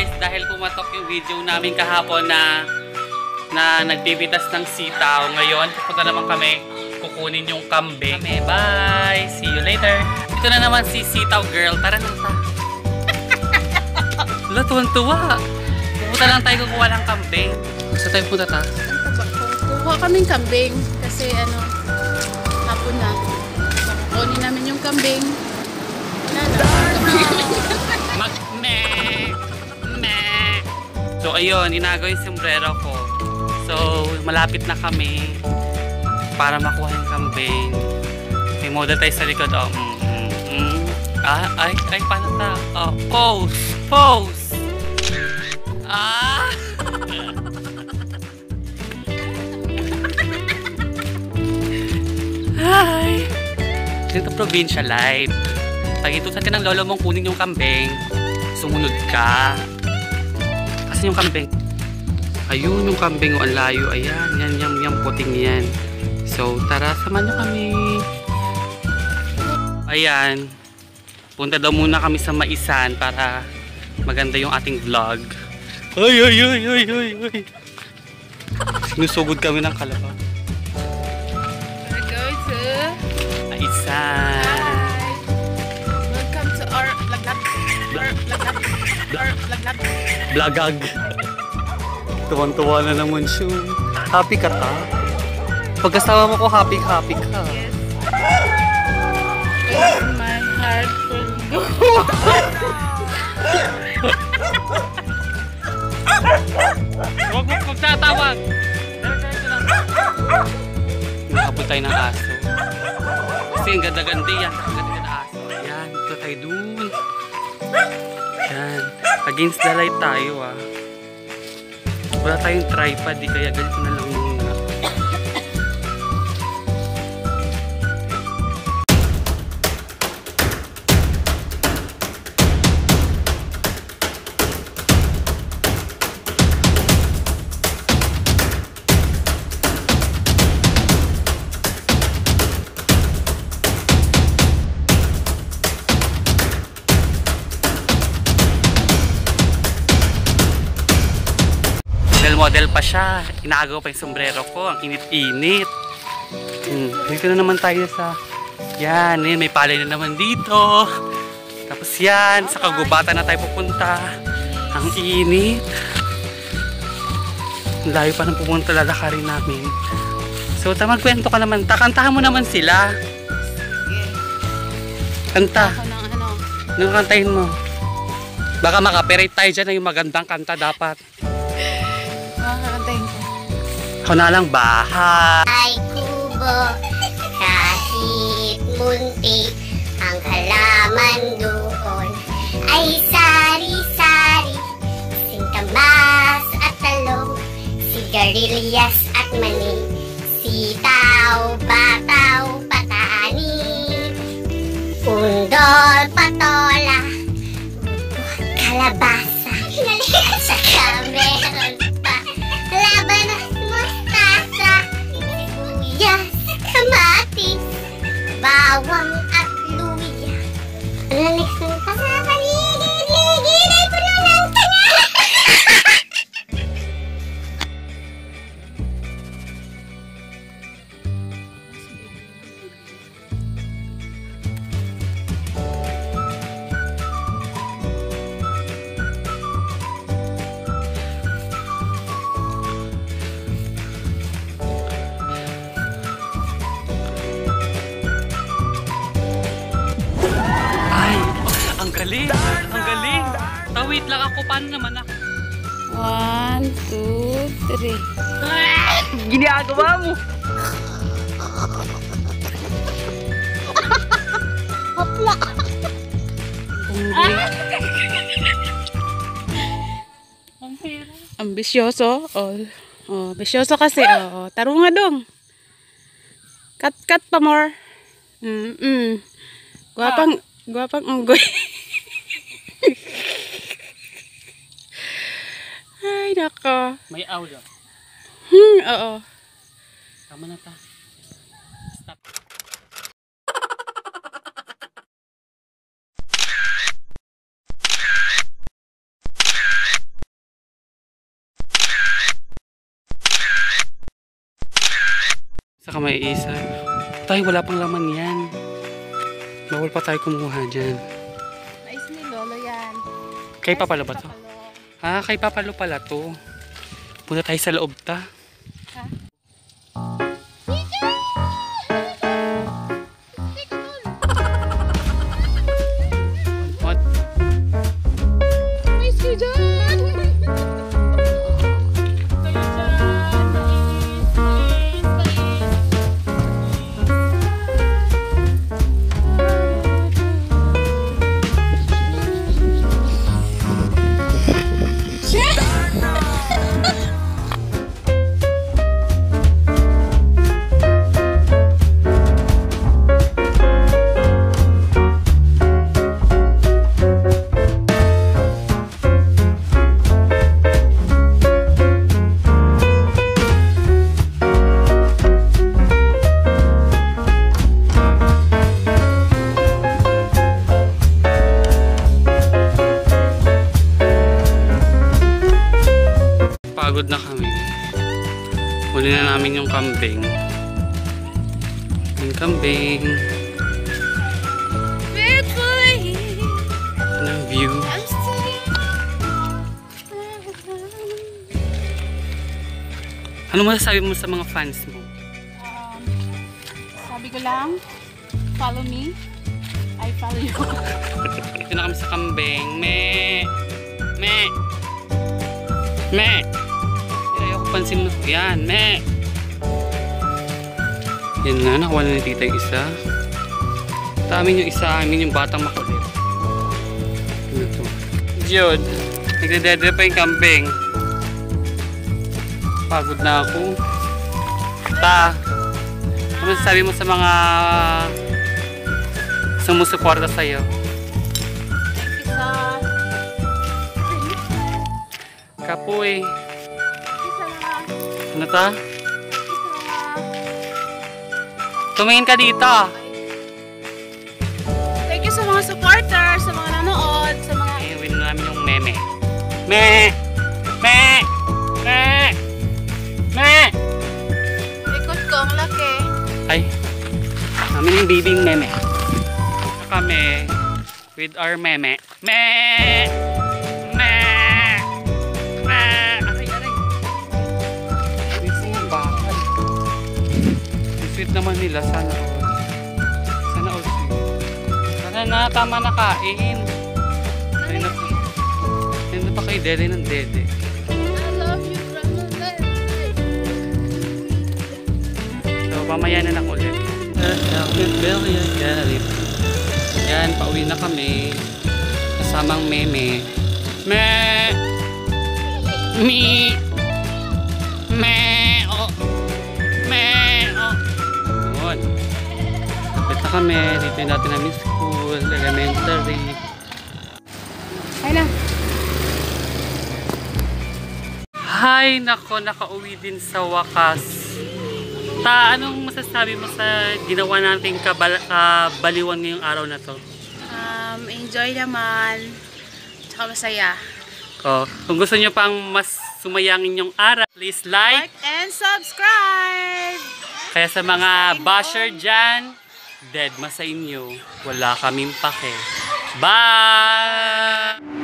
guys, dahil pumatok yung video namin kahapon na na nagbibitas ng sitaw. Ngayon, pupunta naman kami kukunin yung kambing. Kami, bye! See you later! Ito na naman si Sitaw Girl. Tara na ta. Wala, tuwan-tuwa. Pupunta lang tayo kukuha ng kambing. Saan tayo punta ta? Kuha kaming kambing kasi ano, hapon na. Kukunin namin yung kambing. Wala na. Mag me me. So ayun, inagaw yung sombrero ko. So malapit na kami para makuha yung kambing. May model tayo sa likod. Oh, mm, mm, mm. Ah, ay, ay, paano ta? Oh, pose, pose. Ah! Hi! Dito provincial life. Pag itusan ka ng lolo mong kunin yung kambing, sumunod ka. Kasi yung kambing, ayun yung kambing, oh, ang layo, ayan, yan, yan, yan, puting yan. So, tara, samahan nyo kami. Ayan, punta daw muna kami sa Maisan para maganda yung ating vlog. Ay, ay, ay, ay, ay, ay. Sinusugod kami ng kalabaw. We're going to... Maisan. Hi! Welcome to our laglag. Our laglag. Our laglag. Blagag. Tuwan-tuwa na naman siya. Happy ka ta? Pagkasama mo ko, happy happy ka. Yes. With my heart will go. Huwag mo magtatawag. Nakabot tayo ng aso. Kasi ang ganda-ganda yan. Ang Against the light tayo ah. Wala tayong tripod, di kaya ganito na lang muna. Model pa siya. Inaagaw pa yung sombrero ko. Ang init-init. Hmm. Dito na naman tayo sa... Yan, eh, may palay na naman dito. Tapos yan, sa kagubatan na tayo pupunta. Ang init. Ang layo pa ng pupunta lalakarin namin. So, magkwento ka naman. Ta, kantahan mo naman sila. Kanta. Ano. Anong kantahin mo? Baka makaperate tayo dyan na yung magandang kanta dapat. Ko. Na lang, bahay. ay kubo kahit munti ang halaman doon ay sari-sari singkamas at talong sigarilyas at mani sitaw, bataw, galing. Ang galing. Ah, wait lang ako. Paano naman ako? One, two, three. Ginagawa mo. Ambisyoso. Oh, oh, ambisyoso kasi. Oh, taro nga dong. Cut, cut pa more. Mm, mm. Guwapang, guwapang unggoy. nako. May audio. Hmm, oo. Tama na ta. Stop. Saka may isa. Tay, wala pang laman yan. Bawal pa tayo kumuha dyan. Nais ni Lolo yan. Kay Papa ba to? Ah, kay Papalo pala to. Punta tayo sa loob ta. Pagod na kami. Huli na namin yung kambing. Yung kambing. Anong view? Ano masasabi mo sa mga fans mo? Um, sabi ko lang, follow me. I follow you. Ito na kami sa kambing. Me! Me! Me! Pansin mo. Yan, me! Yan nga, nakuha na ni tita yung isa. Sa amin yung isa, amin yung batang makulit. Ano to? Jude, nagdedede pa yung kambing. Pagod na ako. Ta, ano sabi mo sa mga sumusuporta sa'yo? Isa, Kapoy. Ano lang. Tumingin ka dito. Thank you sa mga supporters, sa mga nanood, sa mga... Eh, win na namin yung meme. Me! Me! Me! Me! Likod ko, ang laki. Ay, namin yung bibing meme. Kami with our meme. Me! Me! Sweet naman nila. Sana. Sana all sweet. Sana na, tama na kain. Ay, na, ay, na pa kay Dede ng Dede. So, mamaya na lang ulit. Yan, pauwi na kami. Kasamang meme. Me! Me! Na kami. Dito yung dati namin school, elementary. Ay na. Hay, nako, nakauwi din sa wakas. Ta, anong masasabi mo sa ginawa nating kabal kabaliwan ngayong araw na to? Um, enjoy naman. Tsaka masaya. Oh, kung gusto niyo pang mas sumayangin yung araw, please like. Like and subscribe! Kaya sa mga basher dyan, dead sa inyo. Wala kaming pake. Bye!